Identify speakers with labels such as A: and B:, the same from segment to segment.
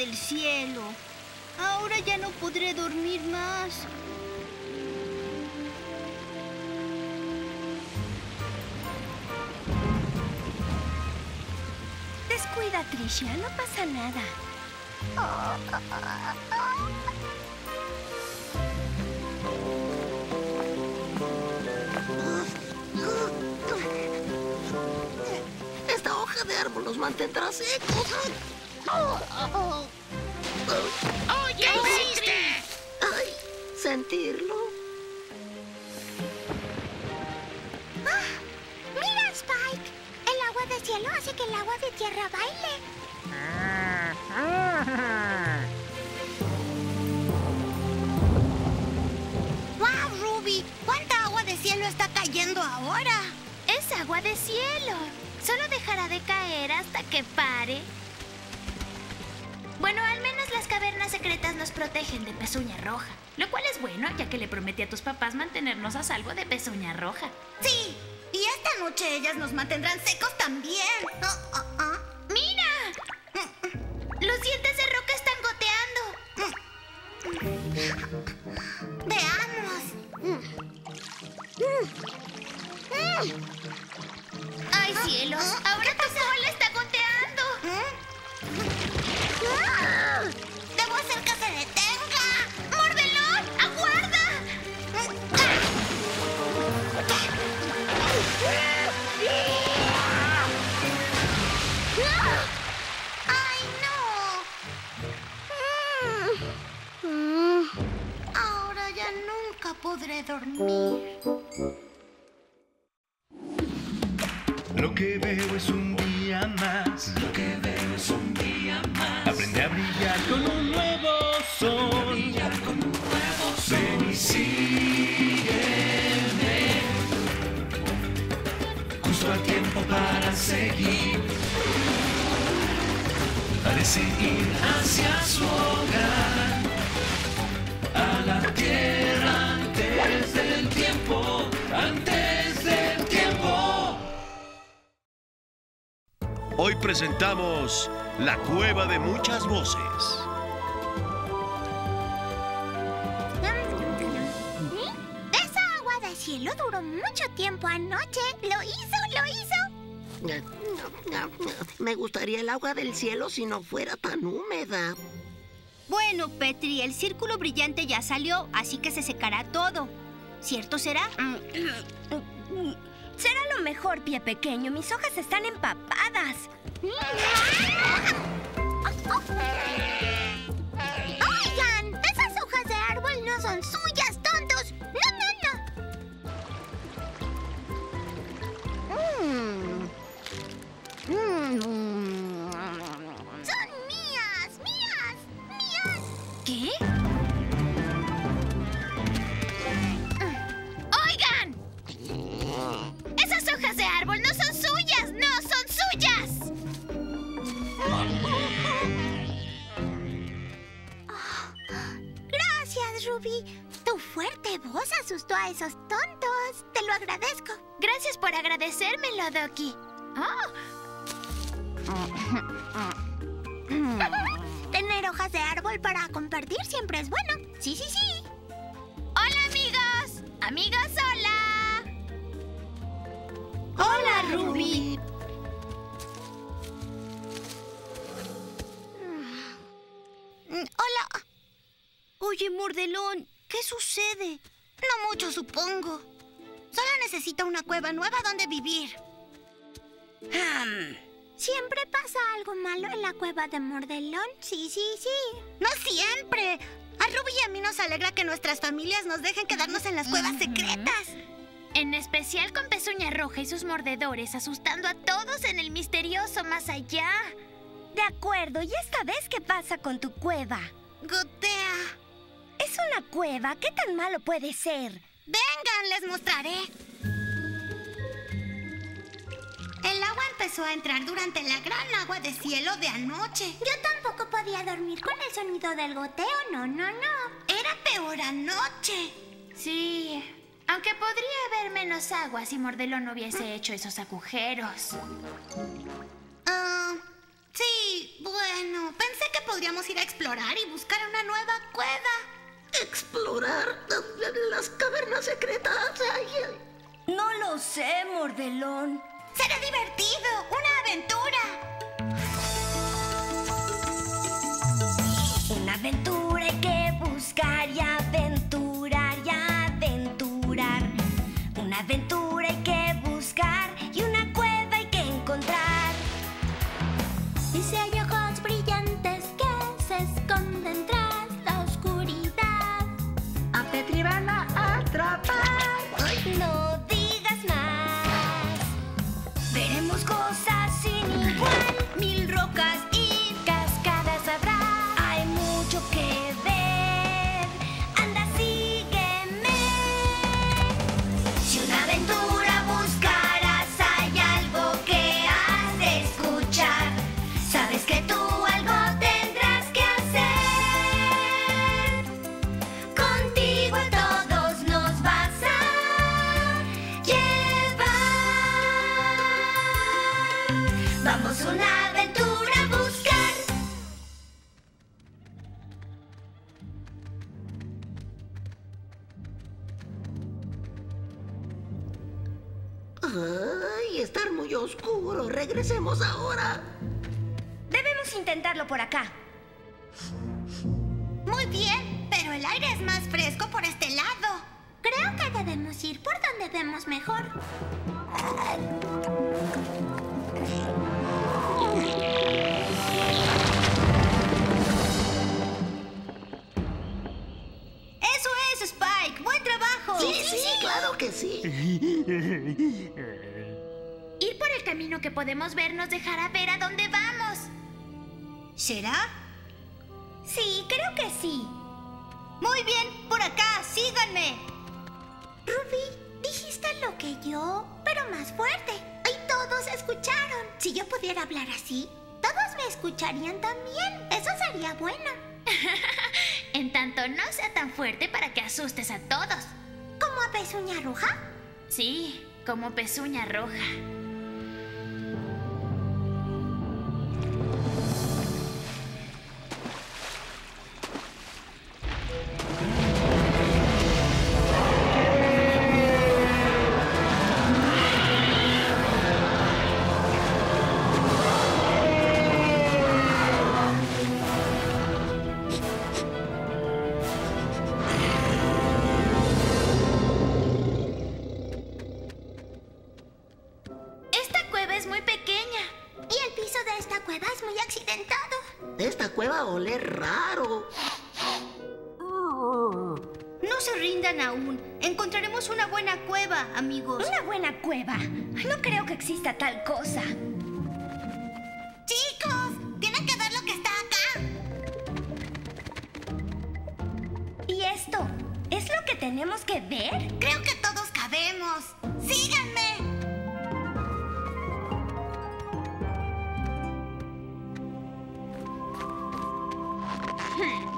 A: del cielo. Ahora ya no podré dormir más.
B: Descuida, Tricia, no pasa nada.
C: Esta hoja de árbol los mantendrá secos.
D: ¡Oye, hiciste!
C: Ay, sentirlo.
B: Mira, Spike. El agua de cielo hace que el agua de tierra baile. ¡Wow, Ruby! ¿Cuánta agua de cielo está cayendo ahora?
E: Es agua de cielo. Solo dejará de caer hasta que pare. Bueno, al menos las cavernas secretas nos protegen de pezuña roja. Lo cual es bueno, ya que le prometí a tus papás mantenernos a salvo de pezuña roja.
B: Sí. Y esta noche ellas nos mantendrán secos también. Ah, ah, ah.
E: ¡Mira! Los dientes de roca están goteando.
B: Veamos.
E: ¡Ay,
F: Lo que veo es un día más. Lo que veo es un día más. Aprende a brillar con un nuevo sol. Brillar con un nuevo sol. Ven y sígueme. Justo a tiempo para seguir. Parece ir hacia su hogar. Hoy presentamos La Cueva de Muchas Voces.
B: Esa agua de cielo duró mucho tiempo anoche. ¿Lo hizo? ¿Lo hizo?
C: Me gustaría el agua del cielo si no fuera tan húmeda.
A: Bueno, Petri, el círculo brillante ya salió, así que se secará todo. ¿Cierto será?
B: Será lo mejor, pie pequeño. Mis hojas están empapadas. Oigan, esas hojas de árbol no son suyas, tontos. No, no, no. A esos tontos. Te lo agradezco.
E: Gracias por agradecérmelo, Doki. Oh,
B: Tener hojas de árbol para compartir siempre es bueno. Sí, sí, sí.
E: ¡Hola, amigos! ¡Amigos, hola!
A: Hola, Ruby.
B: Mm, Hola.
A: Oye, Mordelón, ¿qué sucede?
B: No mucho, supongo. Solo necesito una cueva nueva donde vivir. ¿Siempre pasa algo malo en la cueva de Mordelón? Sí, sí, sí. No siempre. A Ruby y a mí nos alegra que nuestras familias nos dejen quedarnos en las cuevas secretas.
E: En especial con Pezuña Roja y sus mordedores, asustando a todos en el misterioso más allá.
B: De acuerdo, ¿y esta vez qué pasa con tu cueva? Gotea. Es una cueva, ¿qué tan malo puede ser? Vengan, les mostraré. El agua empezó a entrar durante la gran agua de cielo de anoche. Yo tampoco podía dormir con el sonido del goteo, no, no, no. Era peor anoche.
E: Sí, aunque podría haber menos agua si Mordelón no hubiese hecho esos agujeros.
B: Ah, sí, bueno, pensé que podríamos ir a explorar y buscar una nueva cueva.
C: Explorar las cavernas secretas.
A: No lo sé, Mordelón.
B: Será divertido, una aventura.
C: Muy oscuro. Regresemos ahora.
A: Debemos intentarlo por acá.
B: Muy bien, pero el aire es más fresco por este lado. Creo que debemos ir por donde vemos mejor.
A: Eso es, Spike. Buen trabajo.
C: Sí, sí, claro que sí.
E: Camino que podemos ver nos dejará ver a dónde vamos.
A: ¿Será?
B: Sí, creo que sí.
A: Muy bien, por acá, síganme.
B: Ruby, dijiste lo que yo, pero más fuerte. Y todos escucharon. Si yo pudiera hablar así, todos me escucharían también. Eso sería bueno.
E: En tanto no sea tan fuerte para que asustes a todos.
B: ¿Como a pezuña roja?
E: Sí, como pezuña roja.
A: Buena cueva, amigos.
G: ¿Una buena cueva? No creo que exista tal cosa.
B: Chicos, tienen que ver lo que está acá.
G: ¿Y esto? ¿Es lo que tenemos que ver?
B: Creo que todos cabemos. Síganme.
G: ¿Qué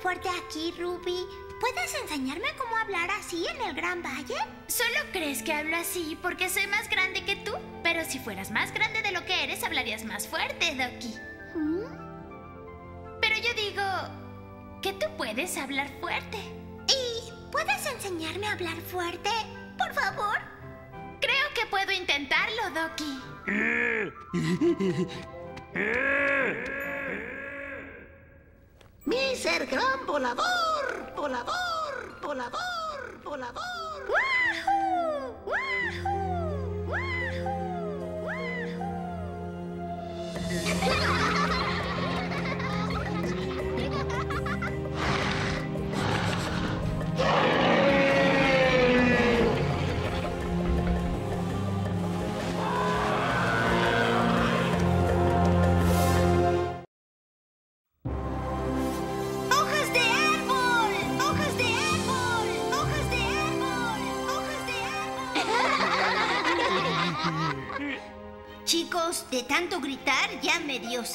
B: fuerte aquí, Ruby, ¿puedes enseñarme cómo hablar así en el Gran Valle?
E: Solo crees que hablo así porque soy más grande que tú. Pero si fueras más grande de lo que eres, hablarías más fuerte, Doki. Pero yo digo que tú puedes hablar fuerte.
B: ¿Y puedes enseñarme a hablar fuerte, por favor?
E: Creo que puedo intentarlo, Doki.
C: Mi ser gran volador, volador, volador, volador.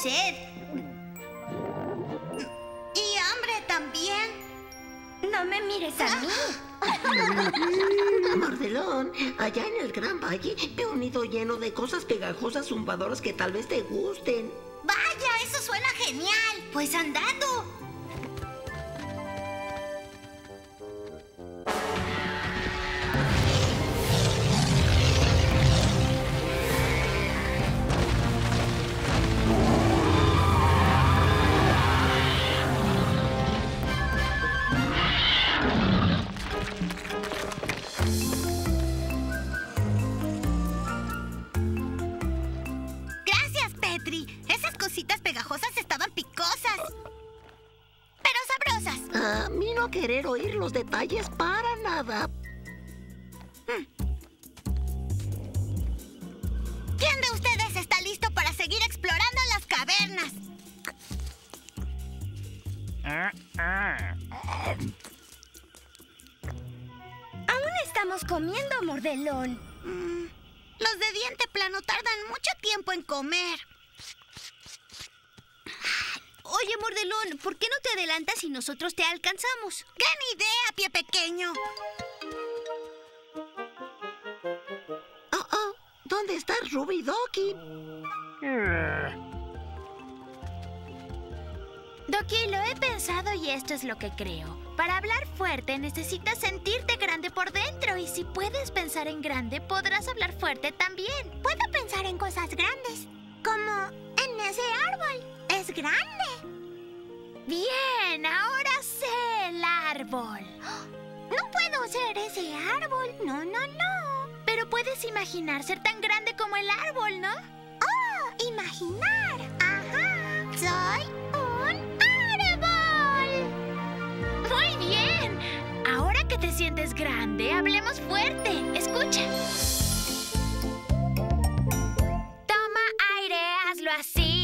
B: Sed. Y hambre también.
G: No me mires a mí.
C: Mordelón, allá en el Gran Valle veo un nido lleno de cosas pegajosas zumbadoras que tal vez te gusten.
B: Vaya, eso suena genial. Pues andando.
C: Detalles para nada.
B: ¿Quién de ustedes está listo para seguir explorando las cavernas?
G: Aún estamos comiendo, mordelón.
B: Mm, los de diente plano tardan mucho tiempo en comer. Oye, Mordelón, ¿por qué no te adelantas y nosotros te alcanzamos? ¡Gran idea, pie pequeño!
C: Oh, oh, ¿dónde está Ruby Doki?
E: Doki, lo he pensado y esto es lo que creo. Para hablar fuerte necesitas sentirte grande por dentro y si puedes pensar en grande podrás hablar fuerte también.
B: Puedo pensar en cosas grandes, como en ese árbol. Es grande.
E: Bien, ahora sé el árbol.
B: No puedo ser ese árbol. No, no, no.
E: Pero puedes imaginar ser tan grande como el árbol, ¿no?
B: Oh, imaginar. Ajá. Soy un árbol.
E: Muy bien. Ahora que te sientes grande, hablemos fuerte. Escucha. Toma aire, hazlo así.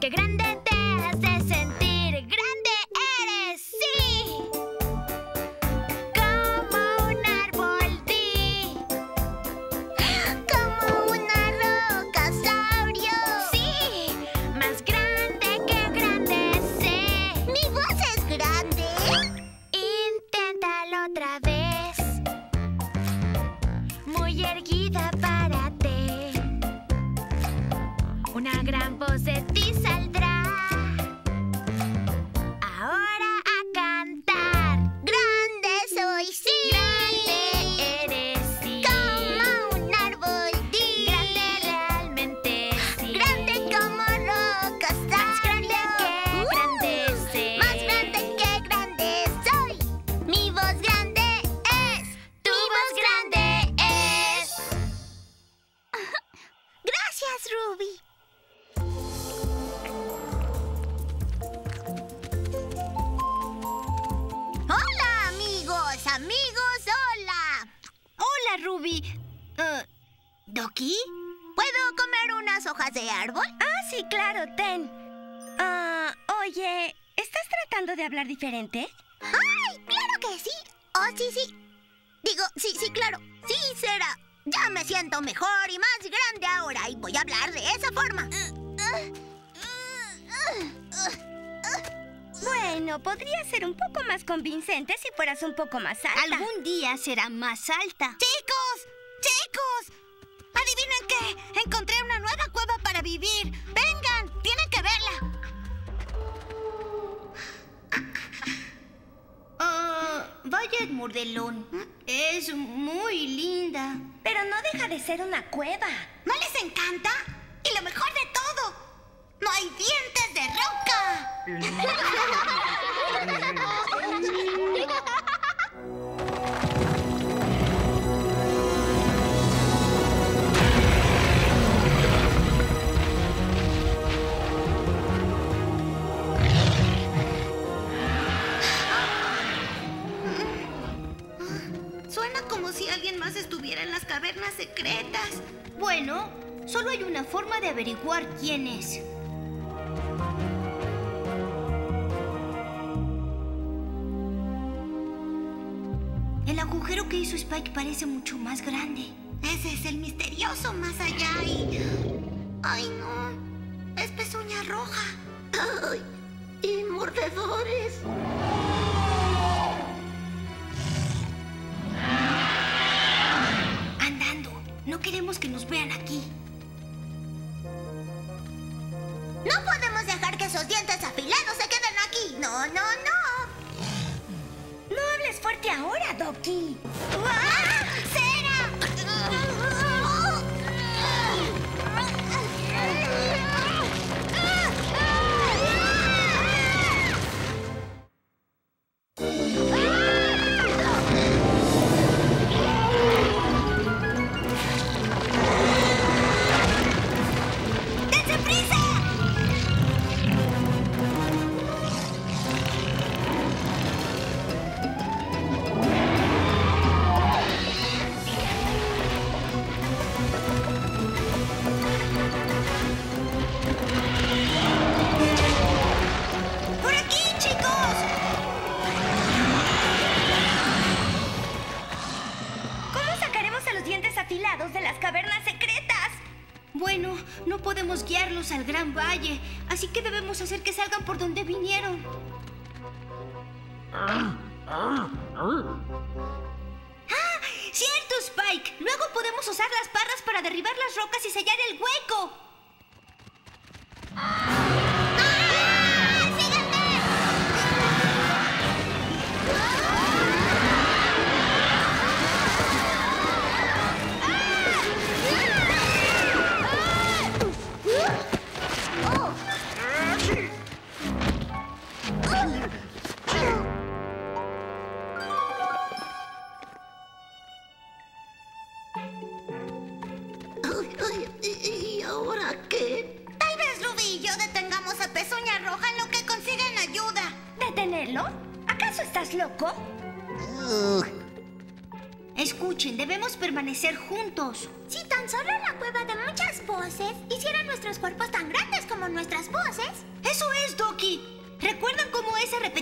E: Que grande
G: diferente?
B: ¡Ay, claro que sí! Oh, sí, sí. Digo, sí, sí, claro. Sí, será. Ya me siento mejor y más grande ahora y voy a hablar de esa forma.
G: Bueno, podría ser un poco más convincente si fueras un poco más alta.
B: Algún día será más alta. ¡Chicos! ¡Chicos! ¿Adivinen qué? Encontré una nueva cueva para vivir. ¡Vengan! ¡Tienen que verla! Vaya Mordelón. Es muy linda.
G: Pero no deja de ser una cueva.
B: ¿No les encanta? Y lo mejor de todo, no hay dientes de roca. una forma de averiguar quién es.
A: El agujero que hizo Spike parece mucho más grande.
B: Ese es el misterioso más allá ¡Ay, no! Es pezuña roja.
C: ¡Ay! ¡Y mordedores!
A: Andando. No queremos que nos vean aquí.
B: No, no, no.
G: Hables fuerte ahora, Doki.
B: ¡Ah!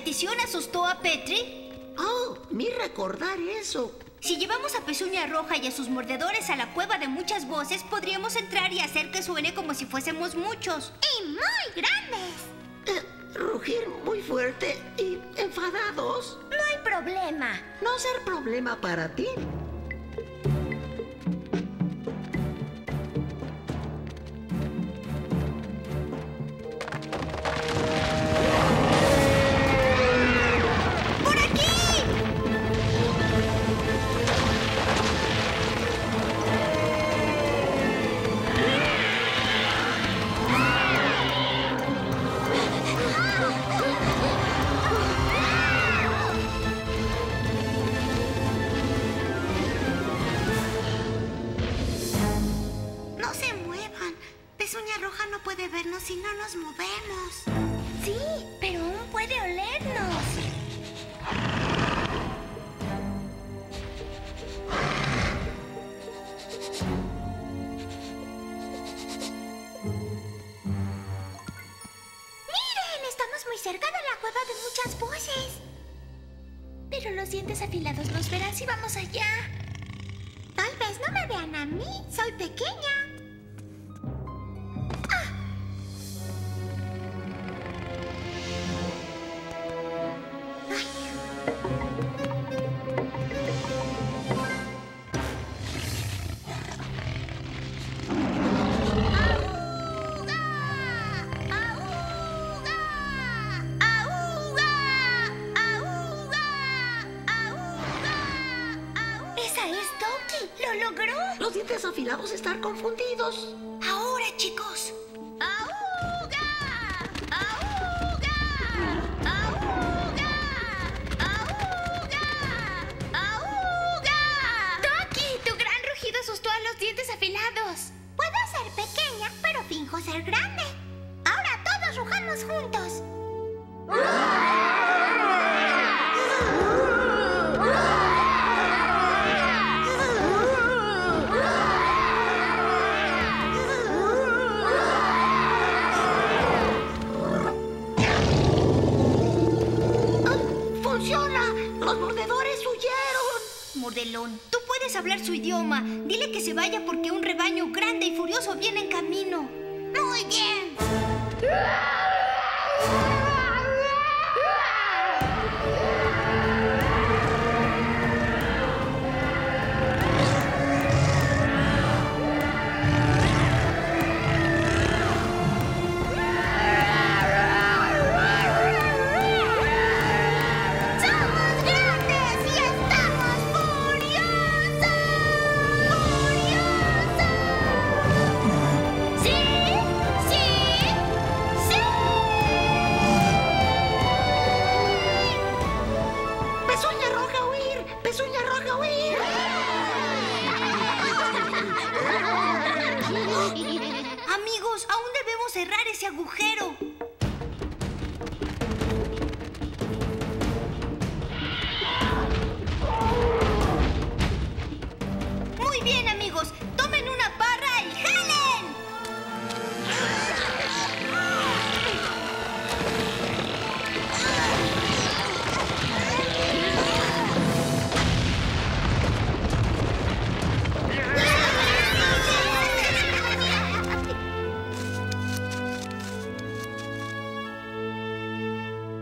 A: Repetición asustó a Petri?
C: Oh, mi recordar eso.
A: Si llevamos a Pezuña Roja y a sus mordedores a la cueva de muchas voces, podríamos entrar y hacer que suene como si fuésemos muchos.
B: Y muy grandes.
C: Eh, rugir muy fuerte y enfadados.
G: No hay problema.
C: No ser problema para ti.
B: Nos movemos.
G: Sí, pero aún puede olernos.
B: Miren, estamos muy cerca de la cueva de muchas voces.
E: Pero los dientes afilados nos verán si vamos allá.
B: Tal vez no me vean a mí. Soy pequeña.
C: Están confundidos.
A: Ahora, chicos.
E: ¡Doki! Tu gran rugido asustó a los dientes afilados.
B: Puedo ser pequeña, pero finjo ser grande. Ahora todos rujamos juntos.
C: ¡Funciona!
A: Tú puedes hablar su idioma. Dile que se vaya porque un rebaño grande y furioso viene en camino. Muy bien. Tomen una barra y jalen.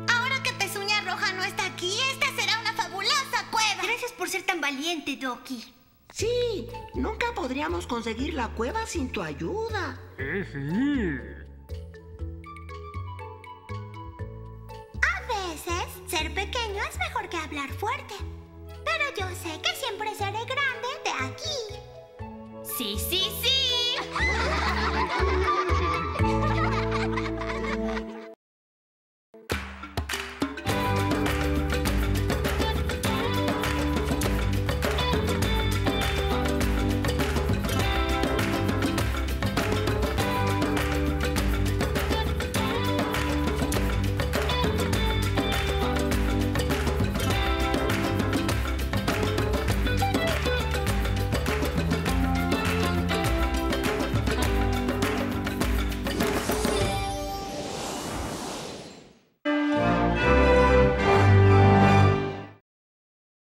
A: Ahora que Pezuña Roja no está aquí, esta será una fabulosa cueva. Gracias por ser tan valiente, Doki.
C: Podríamos conseguir la cueva sin tu ayuda.
A: A veces, ser pequeño es mejor que hablar fuerte. Pero yo sé que siempre seré grande de aquí.